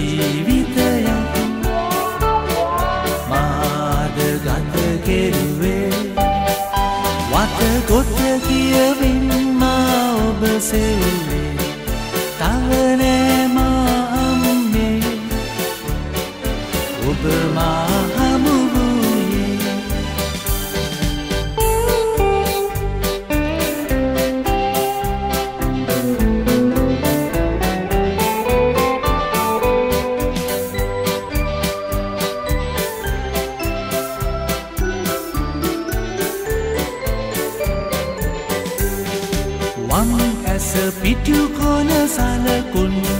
ජීවිතයක් මාද ගත කෙරුවේ. වතකොත කියවින් මා ඔබ සෙල්ලේ. තව ඇස පිටු කොන සලකුණු